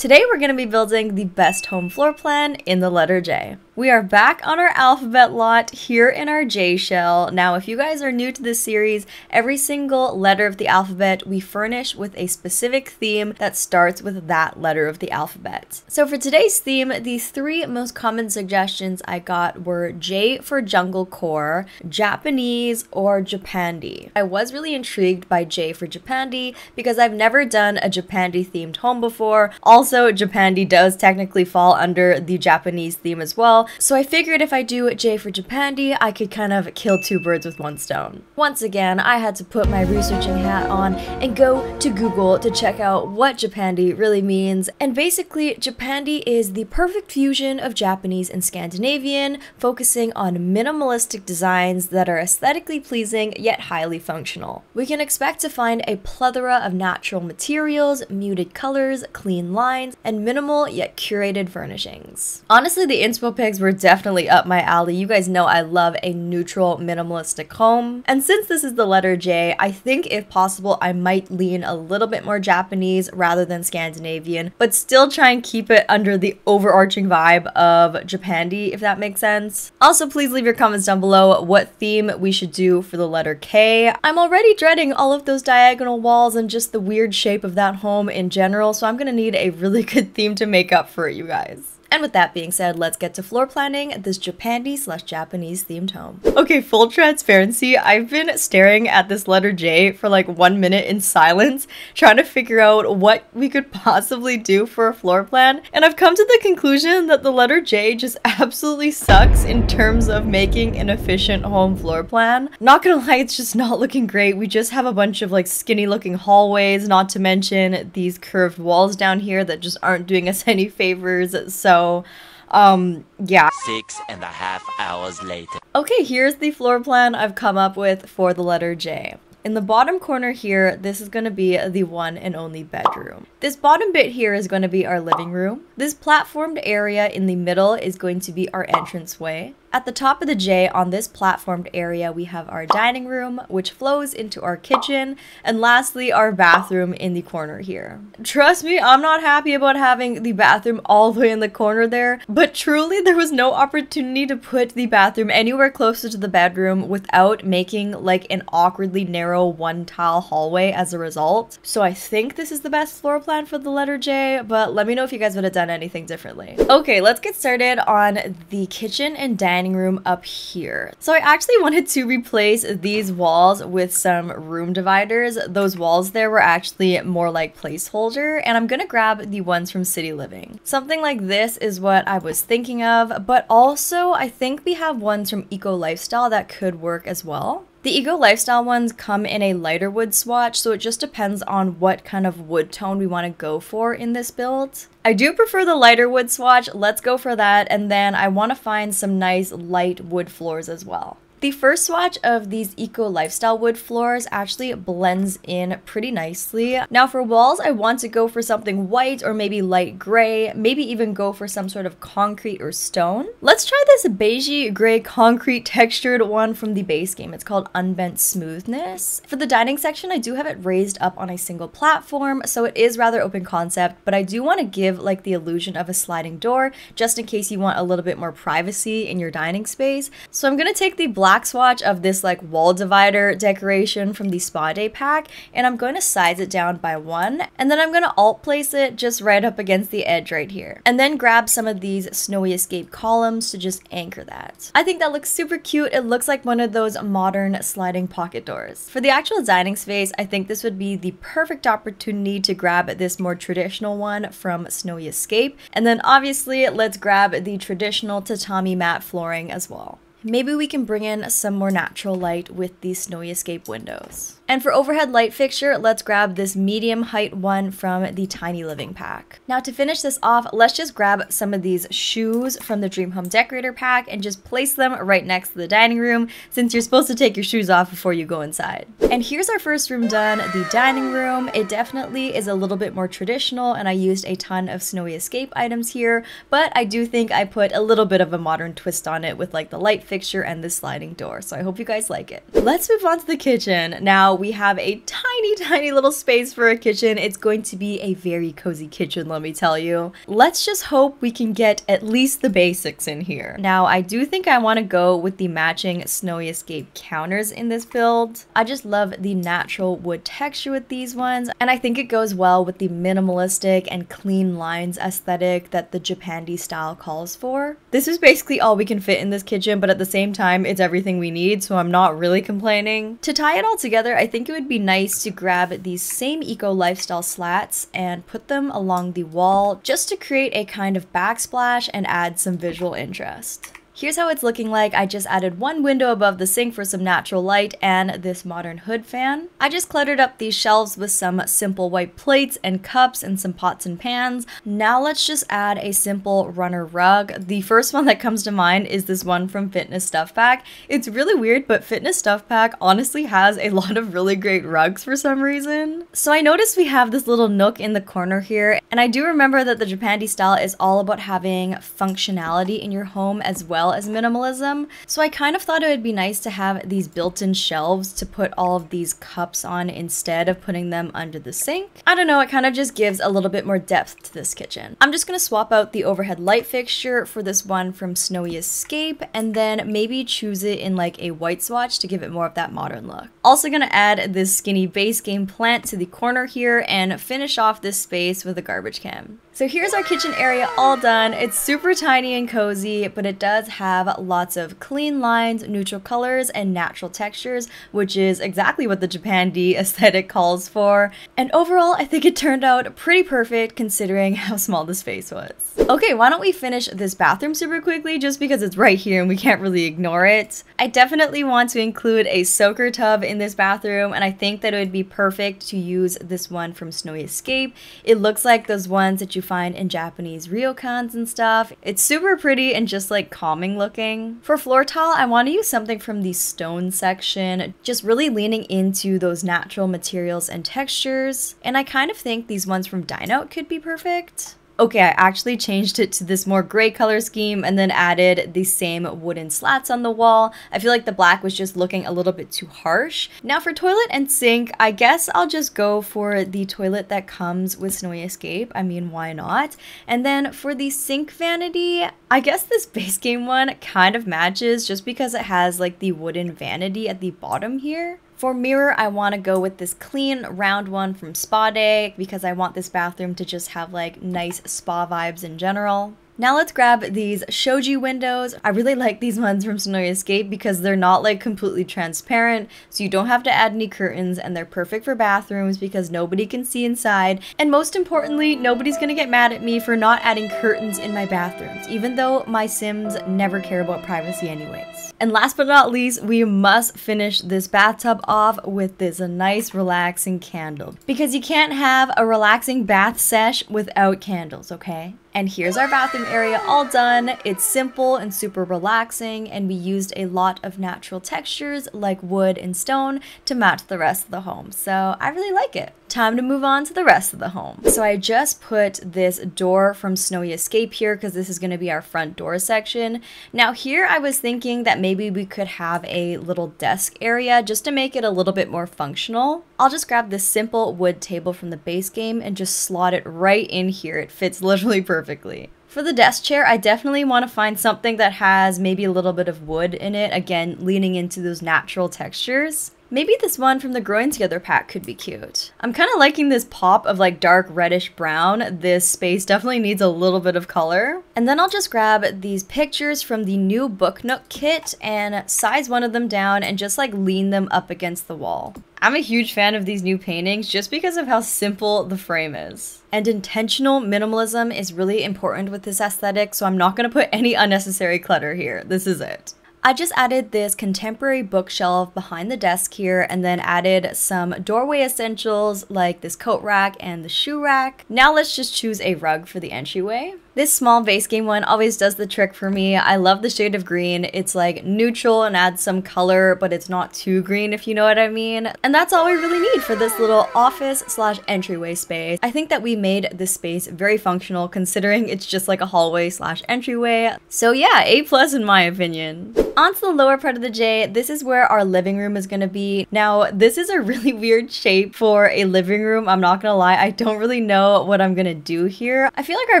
Today we're going to be building the best home floor plan in the letter J. We are back on our alphabet lot here in our J shell. Now, if you guys are new to this series, every single letter of the alphabet we furnish with a specific theme that starts with that letter of the alphabet. So for today's theme, the three most common suggestions I got were J for Jungle Core, Japanese, or Japandi. I was really intrigued by J for Japandi because I've never done a Japandi themed home before. Also, Japandi does technically fall under the Japanese theme as well, so I figured if I do J for Japandi, I could kind of kill two birds with one stone. Once again, I had to put my researching hat on and go to Google to check out what Japandi really means. And basically, Japandi is the perfect fusion of Japanese and Scandinavian, focusing on minimalistic designs that are aesthetically pleasing yet highly functional. We can expect to find a plethora of natural materials, muted colors, clean lines, and minimal yet curated furnishings. Honestly, the inspo pics were definitely up my alley. You guys know I love a neutral, minimalistic home. And since this is the letter J, I think if possible, I might lean a little bit more Japanese rather than Scandinavian, but still try and keep it under the overarching vibe of Japandi, if that makes sense. Also, please leave your comments down below what theme we should do for the letter K. I'm already dreading all of those diagonal walls and just the weird shape of that home in general, so I'm gonna need a really good theme to make up for it, you guys. And with that being said, let's get to floor planning this Japandi slash Japanese themed home. Okay, full transparency, I've been staring at this letter J for like one minute in silence, trying to figure out what we could possibly do for a floor plan. And I've come to the conclusion that the letter J just absolutely sucks in terms of making an efficient home floor plan. Not gonna lie, it's just not looking great. We just have a bunch of like skinny looking hallways, not to mention these curved walls down here that just aren't doing us any favors. So so, um, yeah. Six and a half hours later. Okay, here's the floor plan I've come up with for the letter J. In the bottom corner here, this is going to be the one and only bedroom. This bottom bit here is going to be our living room. This platformed area in the middle is going to be our entranceway. At the top of the J on this platformed area, we have our dining room, which flows into our kitchen, and lastly, our bathroom in the corner here. Trust me, I'm not happy about having the bathroom all the way in the corner there, but truly there was no opportunity to put the bathroom anywhere closer to the bedroom without making like an awkwardly narrow one tile hallway as a result. So I think this is the best floor plan for the letter J, but let me know if you guys would have done anything differently. Okay, let's get started on the kitchen and dining dining room up here. So I actually wanted to replace these walls with some room dividers. Those walls there were actually more like placeholder and I'm gonna grab the ones from City Living. Something like this is what I was thinking of, but also I think we have ones from Eco Lifestyle that could work as well. The Eco Lifestyle ones come in a lighter wood swatch, so it just depends on what kind of wood tone we want to go for in this build. I do prefer the lighter wood swatch, let's go for that, and then I want to find some nice light wood floors as well. The first swatch of these eco lifestyle wood floors actually blends in pretty nicely. Now for walls, I want to go for something white or maybe light gray, maybe even go for some sort of concrete or stone. Let's try this beigey gray concrete textured one from the base game. It's called Unbent Smoothness. For the dining section, I do have it raised up on a single platform, so it is rather open concept, but I do want to give like the illusion of a sliding door just in case you want a little bit more privacy in your dining space. So I'm going to take the black black swatch of this like wall divider decoration from the spa day pack and I'm going to size it down by one and then I'm going to alt place it just right up against the edge right here and then grab some of these snowy escape columns to just anchor that. I think that looks super cute. It looks like one of those modern sliding pocket doors. For the actual dining space, I think this would be the perfect opportunity to grab this more traditional one from Snowy Escape. And then obviously let's grab the traditional tatami mat flooring as well. Maybe we can bring in some more natural light with these snowy escape windows. And for overhead light fixture, let's grab this medium height one from the Tiny Living pack. Now to finish this off, let's just grab some of these shoes from the Dream Home Decorator pack and just place them right next to the dining room since you're supposed to take your shoes off before you go inside. And here's our first room done, the dining room. It definitely is a little bit more traditional and I used a ton of Snowy Escape items here, but I do think I put a little bit of a modern twist on it with like the light fixture and the sliding door. So I hope you guys like it. Let's move on to the kitchen. Now we have a tiny, tiny little space for a kitchen. It's going to be a very cozy kitchen, let me tell you. Let's just hope we can get at least the basics in here. Now, I do think I want to go with the matching Snowy Escape counters in this build. I just love the natural wood texture with these ones, and I think it goes well with the minimalistic and clean lines aesthetic that the Japandi style calls for. This is basically all we can fit in this kitchen, but at the same time, it's everything we need, so I'm not really complaining. To tie it all together, I think it would be nice to grab these same eco lifestyle slats and put them along the wall just to create a kind of backsplash and add some visual interest. Here's how it's looking like. I just added one window above the sink for some natural light and this modern hood fan. I just cluttered up these shelves with some simple white plates and cups and some pots and pans. Now let's just add a simple runner rug. The first one that comes to mind is this one from Fitness Stuff Pack. It's really weird, but Fitness Stuff Pack honestly has a lot of really great rugs for some reason. So I noticed we have this little nook in the corner here, and I do remember that the Japandi style is all about having functionality in your home as well as minimalism. So I kind of thought it would be nice to have these built-in shelves to put all of these cups on instead of putting them under the sink. I don't know, it kind of just gives a little bit more depth to this kitchen. I'm just gonna swap out the overhead light fixture for this one from Snowy Escape and then maybe choose it in like a white swatch to give it more of that modern look. Also gonna add this skinny base game plant to the corner here and finish off this space with a garbage can. So here's our kitchen area all done. It's super tiny and cozy, but it does have lots of clean lines, neutral colors, and natural textures, which is exactly what the Japandi aesthetic calls for. And overall, I think it turned out pretty perfect considering how small the space was. Okay, why don't we finish this bathroom super quickly just because it's right here and we can't really ignore it. I definitely want to include a soaker tub in this bathroom and I think that it would be perfect to use this one from Snowy Escape. It looks like those ones that you find in Japanese ryokans and stuff. It's super pretty and just like calming looking. For floor tile, I want to use something from the stone section, just really leaning into those natural materials and textures. And I kind of think these ones from Dine Out could be perfect okay, I actually changed it to this more gray color scheme and then added the same wooden slats on the wall. I feel like the black was just looking a little bit too harsh. Now for toilet and sink, I guess I'll just go for the toilet that comes with Snowy Escape. I mean, why not? And then for the sink vanity, I guess this base game one kind of matches just because it has like the wooden vanity at the bottom here. For mirror, I want to go with this clean round one from Spa Day because I want this bathroom to just have like nice spa vibes in general. Now let's grab these shoji windows. I really like these ones from Snowy Escape because they're not like completely transparent, so you don't have to add any curtains and they're perfect for bathrooms because nobody can see inside. And most importantly, nobody's gonna get mad at me for not adding curtains in my bathrooms, even though my Sims never care about privacy anyways. And last but not least, we must finish this bathtub off with this nice relaxing candle. Because you can't have a relaxing bath sesh without candles, okay? And here's our bathroom area all done. It's simple and super relaxing and we used a lot of natural textures like wood and stone to match the rest of the home. So I really like it. Time to move on to the rest of the home. So I just put this door from Snowy Escape here because this is going to be our front door section. Now here I was thinking that maybe we could have a little desk area just to make it a little bit more functional. I'll just grab this simple wood table from the base game and just slot it right in here. It fits literally perfectly. For the desk chair, I definitely want to find something that has maybe a little bit of wood in it, again, leaning into those natural textures. Maybe this one from the Growing Together pack could be cute. I'm kind of liking this pop of like dark reddish brown. This space definitely needs a little bit of color. And then I'll just grab these pictures from the new Book Nook kit and size one of them down and just like lean them up against the wall. I'm a huge fan of these new paintings just because of how simple the frame is. And intentional minimalism is really important with this aesthetic, so I'm not to put any unnecessary clutter here. This is it. I just added this contemporary bookshelf behind the desk here and then added some doorway essentials like this coat rack and the shoe rack. Now let's just choose a rug for the entryway. This small base game one always does the trick for me. I love the shade of green. It's like neutral and adds some color, but it's not too green if you know what I mean. And that's all we really need for this little office slash entryway space. I think that we made this space very functional considering it's just like a hallway slash entryway. So yeah, A plus in my opinion. On to the lower part of the J, this is where our living room is to be. Now, this is a really weird shape for a living room. I'm not to lie, I don't really know what I'm to do here. I feel like our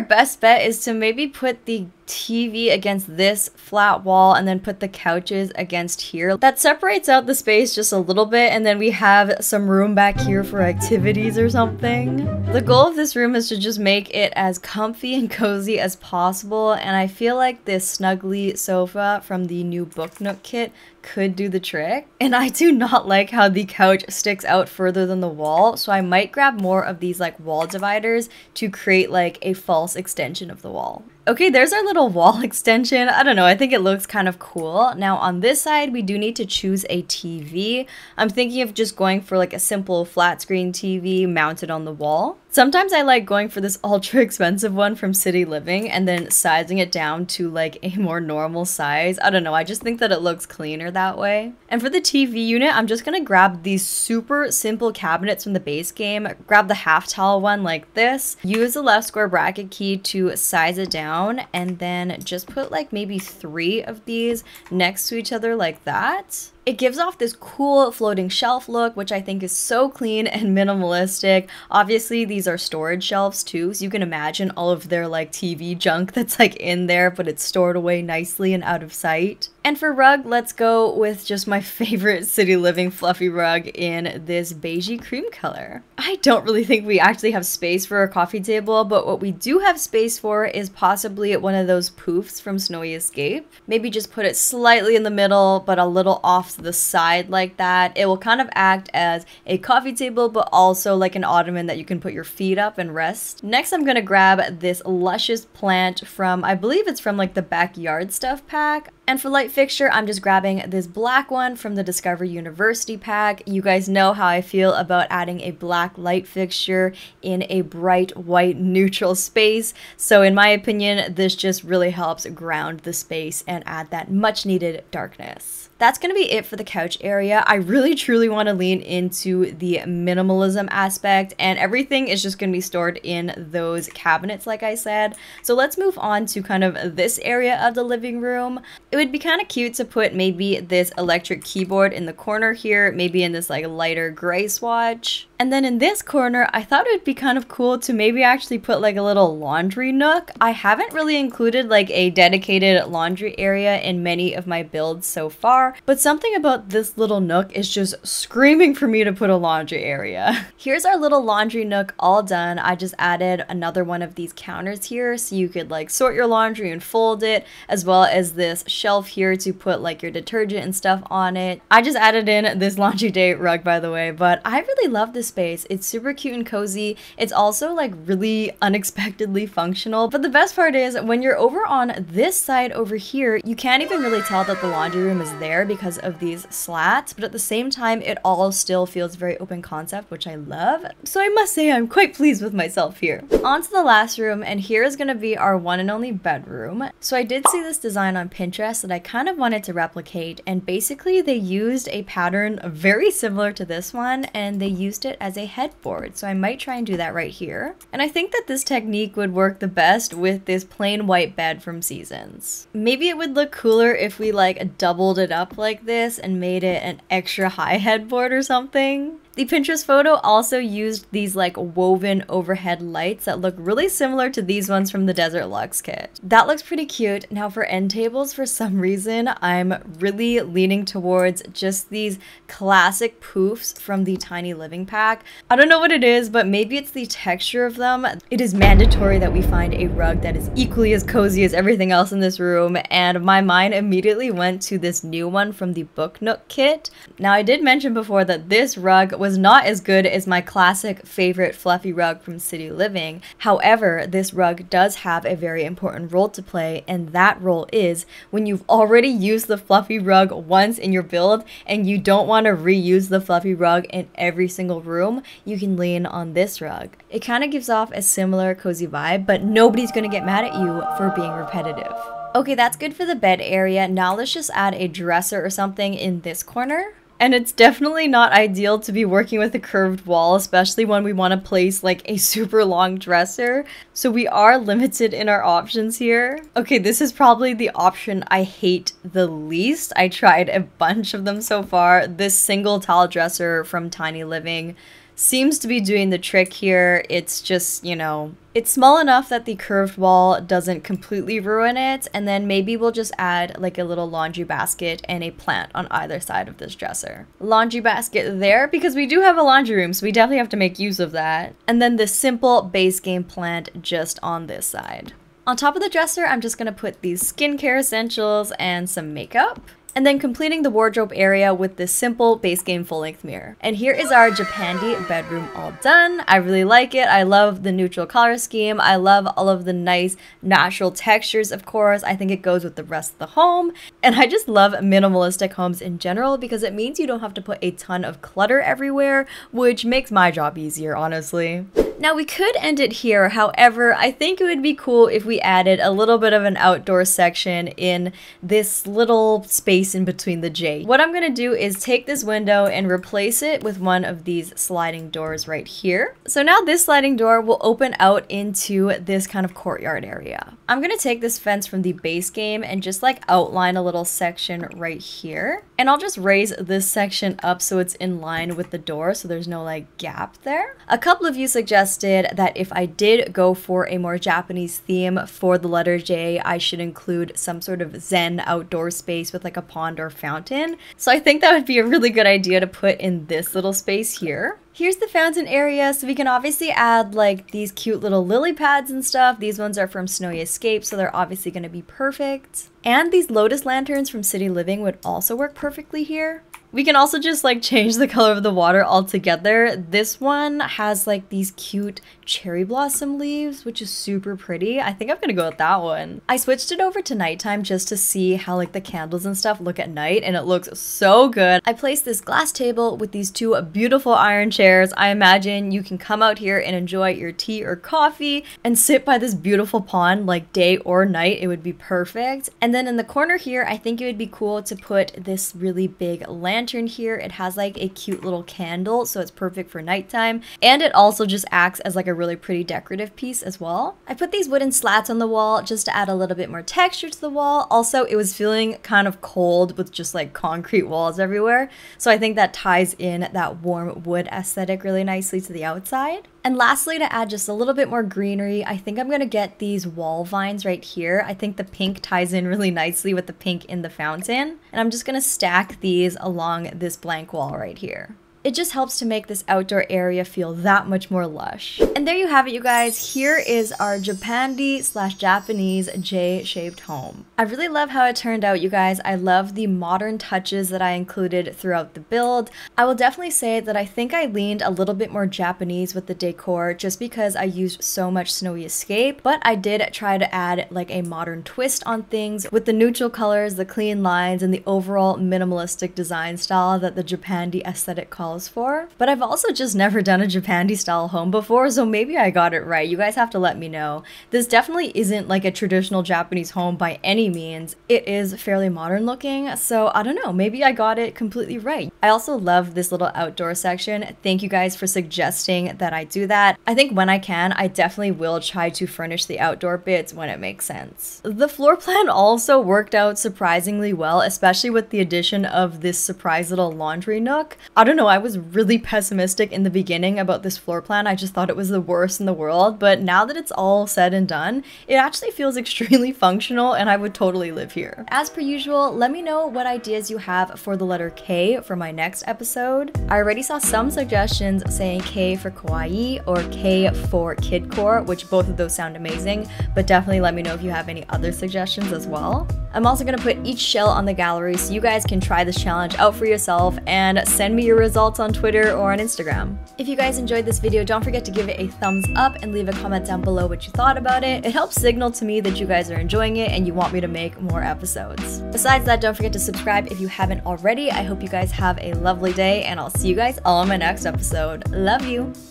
best bet is to maybe put the TV against this flat wall and then put the couches against here. That separates out the space just a little bit and then we have some room back here for activities or something. The goal of this room is to just make it as comfy and cozy as possible and I feel like this snuggly sofa from the new Book Nook kit could do the trick. And I do not like how the couch sticks out further than the wall, so I might grab more of these like wall dividers to create like a false extension of the wall. Okay, there's our little wall extension. I don't know, I think it looks kind of cool. Now on this side, we do need to choose a TV. I'm thinking of just going for like a simple flat screen TV mounted on the wall. Sometimes I like going for this ultra expensive one from City Living and then sizing it down to like a more normal size. I don't know, I just think that it looks cleaner that way. And for the TV unit, I'm just gonna grab these super simple cabinets from the base game, grab the half tall one like this, use the left square bracket key to size it down, and then just put like maybe three of these next to each other like that. It gives off this cool floating shelf look, which I think is so clean and minimalistic. Obviously, these are storage shelves too, so you can imagine all of their like TV junk that's like in there, but it's stored away nicely and out of sight. And for rug, let's go with just my favorite City Living fluffy rug in this beigey cream color. I don't really think we actually have space for a coffee table, but what we do have space for is possibly one of those poofs from Snowy Escape. Maybe just put it slightly in the middle, but a little off the side like that. It will kind of act as a coffee table, but also like an ottoman that you can put your feet up and rest. Next, I'm gonna grab this luscious plant from, I believe it's from like the backyard stuff pack. And for light fixture, I'm just grabbing this black one from the Discover University pack. You guys know how I feel about adding a black light fixture in a bright white neutral space. So in my opinion, this just really helps ground the space and add that much needed darkness that's going to be it for the couch area. I really truly want to lean into the minimalism aspect and everything is just going to be stored in those cabinets like I said. So let's move on to kind of this area of the living room. It would be kind of cute to put maybe this electric keyboard in the corner here, maybe in this like lighter gray swatch. And then in this corner, I thought it would be kind of cool to maybe actually put like a little laundry nook. I haven't really included like a dedicated laundry area in many of my builds so far, but something about this little nook is just screaming for me to put a laundry area. Here's our little laundry nook all done. I just added another one of these counters here so you could like sort your laundry and fold it, as well as this shelf here to put like your detergent and stuff on it. I just added in this laundry day rug by the way, but I really love this space. It's super cute and cozy. It's also like really unexpectedly functional. But the best part is when you're over on this side over here, you can't even really tell that the laundry room is there because of these slats. But at the same time, it all still feels very open concept, which I love. So I must say I'm quite pleased with myself here. On to the last room, and here is going to be our one and only bedroom. So I did see this design on Pinterest that I kind of wanted to replicate, and basically they used a pattern very similar to this one, and they used it as a headboard. So I might try and do that right here. And I think that this technique would work the best with this plain white bed from Seasons. Maybe it would look cooler if we like doubled it up like this and made it an extra high headboard or something. The Pinterest photo also used these like woven overhead lights that look really similar to these ones from the Desert Luxe kit. That looks pretty cute. Now for end tables, for some reason, I'm really leaning towards just these classic poofs from the Tiny Living pack. I don't know what it is, but maybe it's the texture of them. It is mandatory that we find a rug that is equally as cozy as everything else in this room, and my mind immediately went to this new one from the Book Nook kit. Now I did mention before that this rug was not as good as my classic favorite fluffy rug from City Living. However, this rug does have a very important role to play, and that role is when you've already used the fluffy rug once in your build and you don't want to reuse the fluffy rug in every single room, you can lean on this rug. It kind of gives off a similar cozy vibe, but nobody's going to get mad at you for being repetitive. Okay, that's good for the bed area. Now let's just add a dresser or something in this corner. And it's definitely not ideal to be working with a curved wall, especially when we want to place like a super long dresser. So we are limited in our options here. Okay, this is probably the option I hate the least. I tried a bunch of them so far. This single tile dresser from Tiny Living seems to be doing the trick here. It's just, you know, it's small enough that the curved wall doesn't completely ruin it, and then maybe we'll just add like a little laundry basket and a plant on either side of this dresser. Laundry basket there because we do have a laundry room, so we definitely have to make use of that. And then the simple base game plant just on this side. On top of the dresser, I'm just gonna put these skincare essentials and some makeup and then completing the wardrobe area with this simple base game full-length mirror. And here is our Japandi bedroom all done. I really like it. I love the neutral color scheme. I love all of the nice natural textures, of course. I think it goes with the rest of the home. And I just love minimalistic homes in general because it means you don't have to put a ton of clutter everywhere, which makes my job easier, honestly. Now we could end it here, however, I think it would be cool if we added a little bit of an outdoor section in this little space in between the J. What I'm gonna do is take this window and replace it with one of these sliding doors right here. So now this sliding door will open out into this kind of courtyard area. I'm gonna take this fence from the base game and just like outline a little section right here. And I'll just raise this section up so it's in line with the door so there's no like gap there. A couple of you suggested that if I did go for a more Japanese theme for the letter J, I should include some sort of zen outdoor space with like a pond or fountain. So I think that would be a really good idea to put in this little space here. Here's the fountain area, so we can obviously add like these cute little lily pads and stuff. These ones are from Snowy Escape, so they're obviously going to be perfect. And these lotus lanterns from City Living would also work perfectly here. We can also just like change the color of the water altogether. This one has like these cute cherry blossom leaves, which is super pretty. I think I'm gonna go with that one. I switched it over to nighttime just to see how like the candles and stuff look at night and it looks so good. I placed this glass table with these two beautiful iron chairs. I imagine you can come out here and enjoy your tea or coffee and sit by this beautiful pond like day or night. It would be perfect. And then in the corner here, I think it would be cool to put this really big lantern here. It has like a cute little candle, so it's perfect for nighttime. And it also just acts as like a really pretty decorative piece as well. I put these wooden slats on the wall just to add a little bit more texture to the wall. Also, it was feeling kind of cold with just like concrete walls everywhere. So I think that ties in that warm wood aesthetic really nicely to the outside. And lastly, to add just a little bit more greenery, I think I'm going to get these wall vines right here. I think the pink ties in really nicely with the pink in the fountain. And I'm just going to stack these along this blank wall right here. It just helps to make this outdoor area feel that much more lush. And there you have it, you guys. Here is our Japandi slash Japanese J-shaped home. I really love how it turned out, you guys. I love the modern touches that I included throughout the build. I will definitely say that I think I leaned a little bit more Japanese with the decor just because I used so much Snowy Escape, but I did try to add like a modern twist on things with the neutral colors, the clean lines, and the overall minimalistic design style that the Japandi aesthetic calls for. But I've also just never done a Japandi style home before, so maybe I got it right. You guys have to let me know. This definitely isn't like a traditional Japanese home by any means. It is fairly modern looking, so I don't know, maybe I got it completely right. I also love this little outdoor section. Thank you guys for suggesting that I do that. I think when I can, I definitely will try to furnish the outdoor bits when it makes sense. The floor plan also worked out surprisingly well, especially with the addition of this surprise little laundry nook. I don't know, I was really pessimistic in the beginning about this floor plan. I just thought it was the worst in the world, but now that it's all said and done, it actually feels extremely functional and I would totally live here. As per usual, let me know what ideas you have for the letter K for my next episode. I already saw some suggestions saying K for kawaii or K for kidcore, which both of those sound amazing, but definitely let me know if you have any other suggestions as well. I'm also going to put each shell on the gallery so you guys can try this challenge out for yourself and send me your results on Twitter or on Instagram. If you guys enjoyed this video, don't forget to give it a thumbs up and leave a comment down below what you thought about it. It helps signal to me that you guys are enjoying it and you want me to make more episodes. Besides that, don't forget to subscribe if you haven't already. I hope you guys have a lovely day and I'll see you guys all in my next episode. Love you!